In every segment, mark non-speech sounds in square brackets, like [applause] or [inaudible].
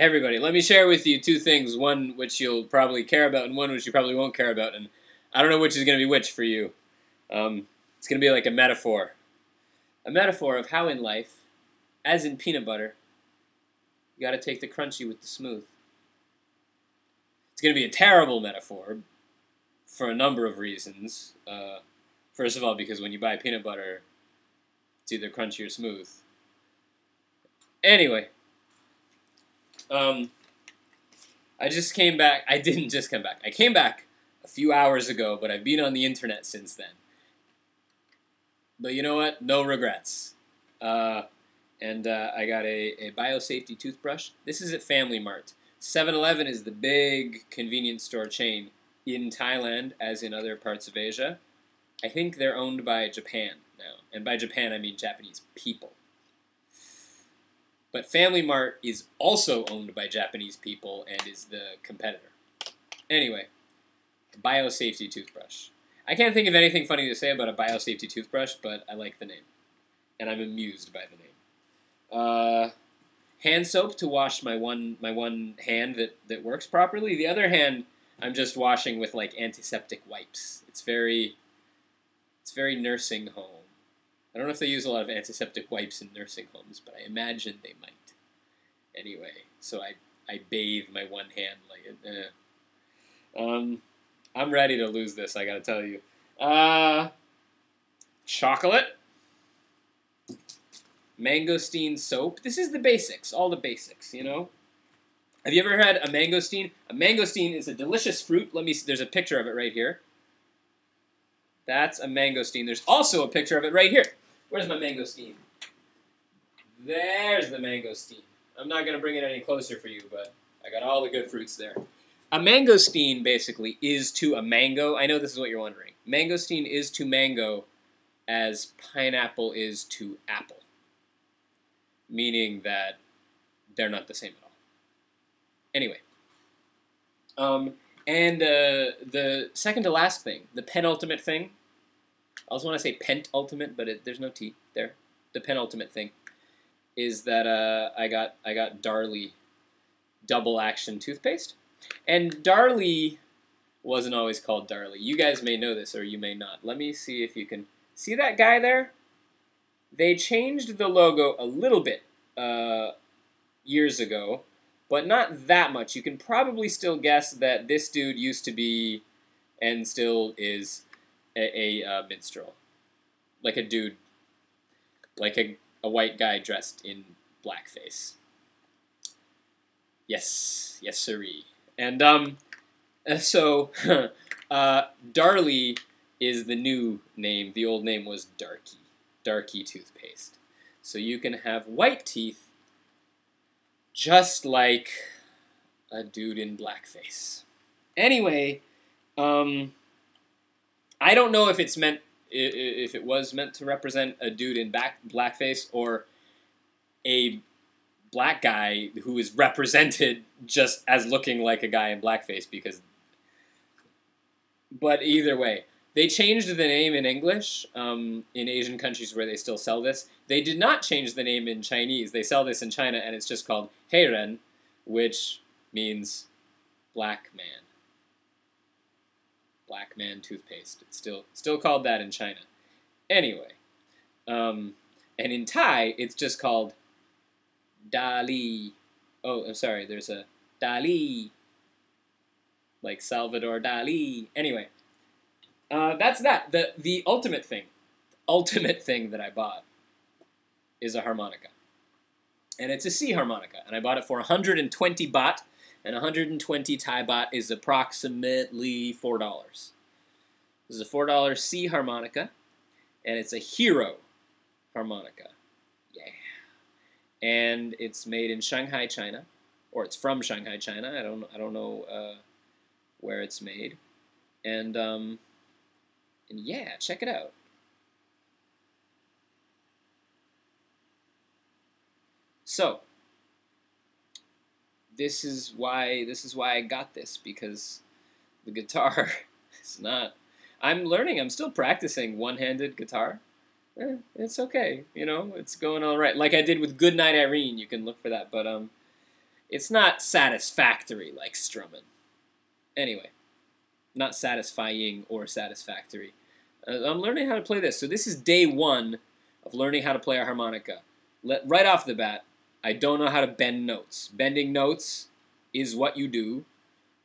everybody, let me share with you two things. One which you'll probably care about, and one which you probably won't care about. And I don't know which is going to be which for you. Um, it's going to be like a metaphor, a metaphor of how in life, as in peanut butter, you got to take the crunchy with the smooth. It's going to be a terrible metaphor for a number of reasons. Uh, first of all, because when you buy peanut butter, it's either crunchy or smooth. Anyway, um, I just came back. I didn't just come back. I came back a few hours ago, but I've been on the internet since then. But you know what? No regrets. Uh, and uh, I got a, a biosafety toothbrush. This is at Family Mart. 7 Eleven is the big convenience store chain in Thailand, as in other parts of Asia. I think they're owned by Japan now. And by Japan, I mean Japanese people. But Family Mart is also owned by Japanese people and is the competitor. Anyway, biosafety toothbrush. I can't think of anything funny to say about a biosafety toothbrush, but I like the name. And I'm amused by the name. Uh, hand soap to wash my one my one hand that, that works properly. The other hand I'm just washing with like antiseptic wipes. It's very it's very nursing home. I don't know if they use a lot of antiseptic wipes in nursing homes, but I imagine they might. Anyway, so I I bathe my one hand like eh. um I'm ready to lose this, I gotta tell you. Uh chocolate mangosteen soap. This is the basics, all the basics, you know? Have you ever had a mangosteen? A mangosteen is a delicious fruit. Let me see, there's a picture of it right here. That's a mangosteen. There's also a picture of it right here. Where's my mangosteen? There's the mangosteen. I'm not going to bring it any closer for you, but I got all the good fruits there. A mangosteen, basically, is to a mango. I know this is what you're wondering. Mangosteen is to mango as pineapple is to apple meaning that they're not the same at all. Anyway, um, and uh, the second to last thing, the penultimate thing. I also want to say pent ultimate, but it, there's no T there. The penultimate thing is that uh, I got I got Darlie double action toothpaste, and Darlie wasn't always called Darlie. You guys may know this or you may not. Let me see if you can see that guy there. They changed the logo a little bit uh, years ago, but not that much. You can probably still guess that this dude used to be, and still is, a, a uh, minstrel. Like a dude, like a, a white guy dressed in blackface. Yes, yes, siree. And um, uh, so [laughs] uh, Darlie is the new name. The old name was Darky. Darky toothpaste. So you can have white teeth just like a dude in blackface. Anyway, um, I don't know if it's meant if it was meant to represent a dude in back blackface or a black guy who is represented just as looking like a guy in blackface because but either way they changed the name in English um, in Asian countries where they still sell this. They did not change the name in Chinese. They sell this in China, and it's just called Heiren, which means black man. Black man toothpaste. It's still still called that in China. Anyway, um, and in Thai, it's just called Dali. Oh, I'm sorry. There's a Dali, like Salvador Dali. Anyway. Uh, that's that. The the ultimate thing, ultimate thing that I bought is a harmonica. And it's a C harmonica. And I bought it for 120 baht. And 120 Thai baht is approximately $4. This is a $4 C harmonica. And it's a Hero harmonica. Yeah. And it's made in Shanghai, China. Or it's from Shanghai, China. I don't, I don't know uh, where it's made. And um, and yeah, check it out. So, this is why this is why I got this because the guitar [laughs] is not I'm learning, I'm still practicing one-handed guitar. Eh, it's okay, you know, it's going all right. Like I did with Goodnight Irene, you can look for that, but um It's not satisfactory like strumming. Anyway, not satisfying or satisfactory. Uh, I'm learning how to play this. So this is day one of learning how to play a harmonica. Let, right off the bat, I don't know how to bend notes. Bending notes is what you do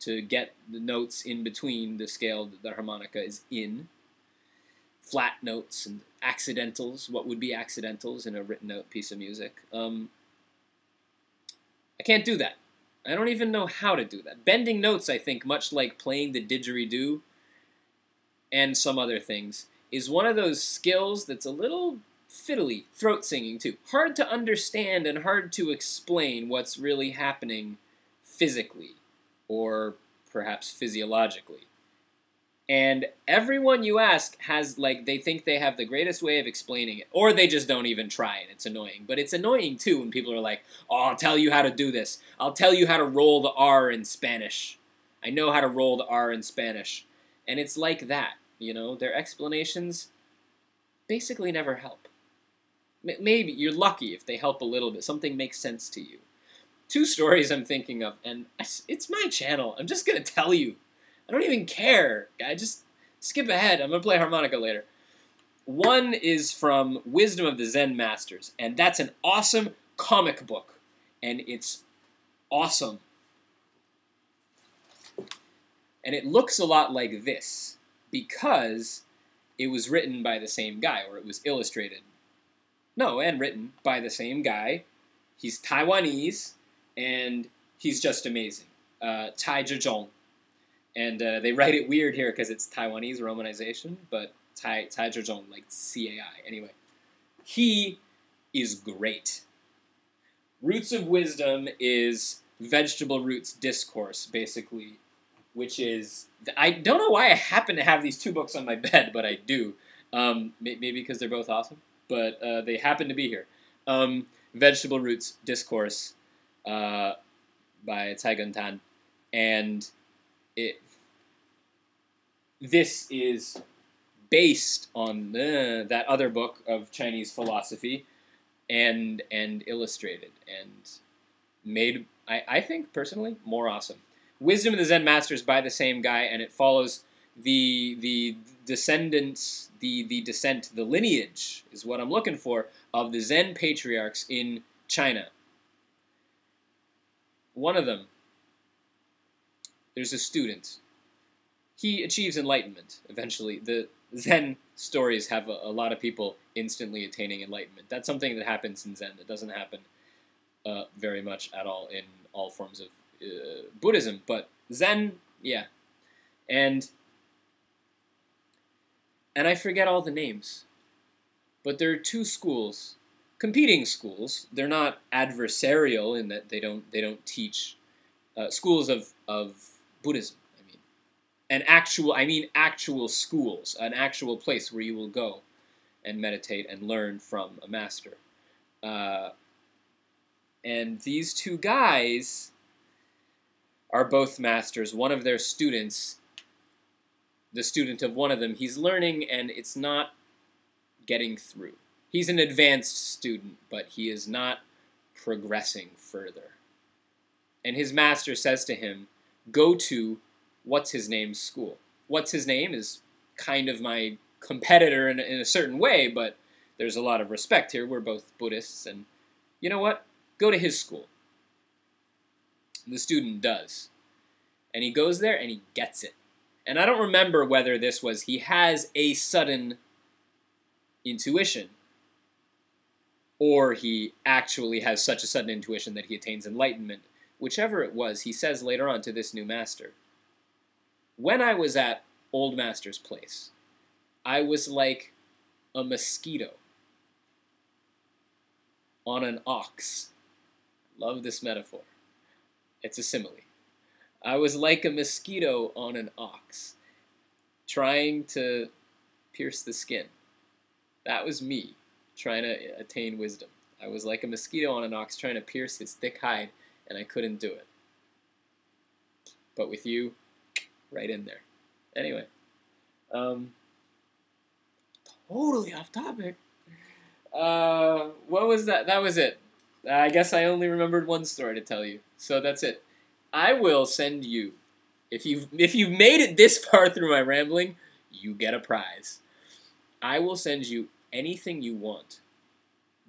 to get the notes in between the scale that the harmonica is in. Flat notes and accidentals, what would be accidentals in a written note piece of music. Um, I can't do that. I don't even know how to do that. Bending notes, I think, much like playing the didgeridoo and some other things, is one of those skills that's a little fiddly, throat singing too. Hard to understand and hard to explain what's really happening physically or perhaps physiologically. And everyone you ask has, like, they think they have the greatest way of explaining it. Or they just don't even try and it's annoying. But it's annoying too when people are like, oh, I'll tell you how to do this. I'll tell you how to roll the R in Spanish. I know how to roll the R in Spanish. And it's like that, you know? Their explanations basically never help. Maybe you're lucky if they help a little bit. Something makes sense to you. Two stories I'm thinking of, and it's my channel. I'm just to tell you I don't even care. I just skip ahead. I'm to play harmonica later. One is from Wisdom of the Zen Masters, and that's an awesome comic book, and it's awesome. And it looks a lot like this because it was written by the same guy, or it was illustrated. No, and written by the same guy. He's Taiwanese, and he's just amazing. Uh, Cai Zhizhong and uh, they write it weird here because it's Taiwanese romanization, but Cai Cai Zhizhong, like C A I. Anyway, he is great. Roots of Wisdom is vegetable roots discourse, basically, which is I don't know why I happen to have these two books on my bed, but I do. Um, maybe because they're both awesome, but uh, they happen to be here. Um, vegetable roots discourse uh, by Caigentan, and it this is based on the, that other book of Chinese philosophy and and illustrated and made I, I think personally more awesome. Wisdom of the Zen Masters by the same guy and it follows the the descendants the the descent the lineage is what I'm looking for of the Zen patriarchs in China. One of them there's a student. He achieves enlightenment eventually. The Zen stories have a, a, lot of people instantly attaining enlightenment. That's something that happens in Zen that doesn't happen uh, very much at all in all forms of uh, Buddhism. But Zen, yeah. And and I forget all the names. But there are two schools, competing schools. They're not adversarial in that they don't they don't teach uh, schools of of Buddhism. I mean, an actual, I mean actual schools, an actual place where you will go and meditate and learn from a master. Uh, and these two guys are both masters. One of their students, the student of one of them, he's learning and it's not getting through. He's an advanced student, but he is not progressing further. And his master says to him, go to what's his name's school. What's his name is kind of my competitor in, in a certain way, but there's a lot of respect here. We're both Buddhists, and you know what? Go to his school. The student does. And he goes there and he gets it. And I don't remember whether this was he has a sudden intuition or he actually has such a sudden intuition that he attains enlightenment whichever it was, he says later on to this new master, When I was at Old Master's place, I was like a mosquito on an ox. Love this metaphor. It's a simile. I was like a mosquito on an ox, trying to pierce the skin. That was me, trying to attain wisdom. I was like a mosquito on an ox, trying to pierce his thick hide and I couldn't do it. But with you, right in there. Anyway, um, totally off topic. Uh, what was that? That was it. I guess I only remembered one story to tell you. So that's it. I will send you if you've if you've made it this [laughs] far through my rambling, you get a prize. I will send you anything you want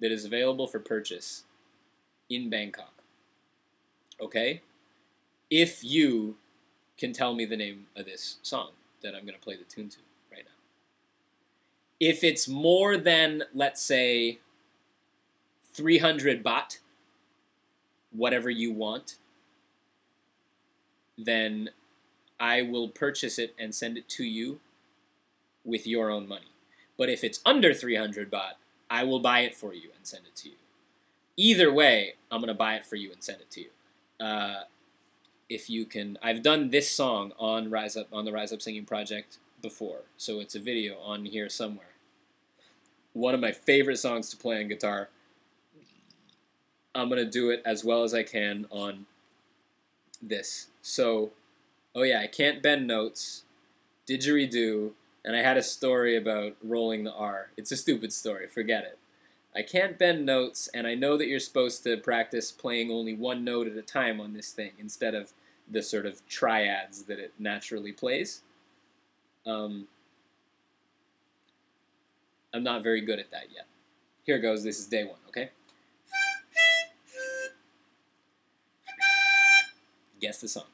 that is available for purchase in Bangkok. Okay? If you can tell me the name of this song that I'm going to play the tune to right now. If it's more than, let's say, 300 baht, whatever you want, then I will purchase it and send it to you with your own money. But if it's under 300 baht, I will buy it for you and send it to you. Either way, I'm going to buy it for you and send it to you. Uh, if you can, I've done this song on Rise Up on the Rise Up Singing project before, so it's a video on here somewhere. One of my favorite songs to play on guitar. I'm gonna do it as well as I can on this. So, oh yeah, I can't bend notes. Didgeridoo, and I had a story about rolling the R. It's a stupid story, forget it. I can't bend notes, and I know that you're supposed to practice playing only one note at a time on this thing instead of the sort of triads that it naturally plays. Um, I'm not very good at that yet. Here goes, this is day one, okay? Guess the song.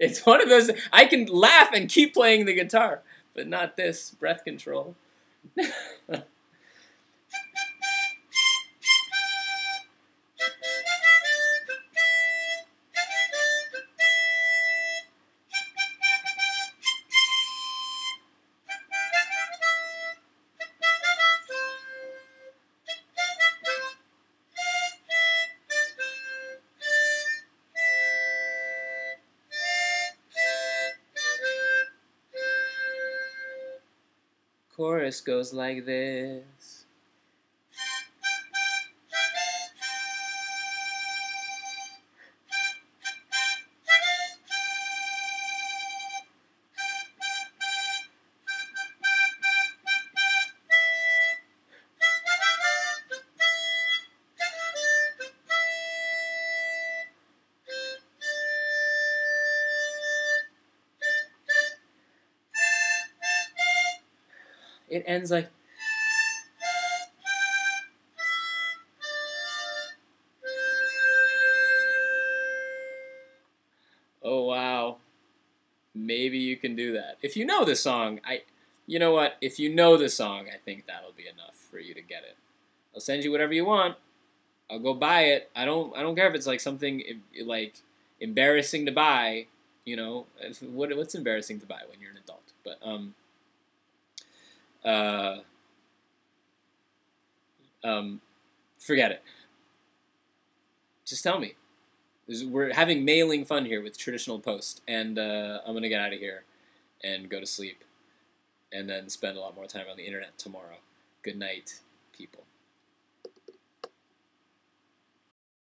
It's one of those. I can laugh and keep playing the guitar, but not this breath control. Chorus goes like this. It ends like Oh wow. Maybe you can do that. If you know the song, I you know what? If you know the song, I think that'll be enough for you to get it. I'll send you whatever you want. I'll go buy it. I don't I don't care if it's like something like embarrassing to buy, you know. What what's embarrassing to buy when you're an adult? But um uh, um, forget it. Just tell me. We're having mailing fun here with traditional post, and uh, I'm gonna get out of here and go to sleep, and then spend a lot more time on the internet tomorrow. Good night.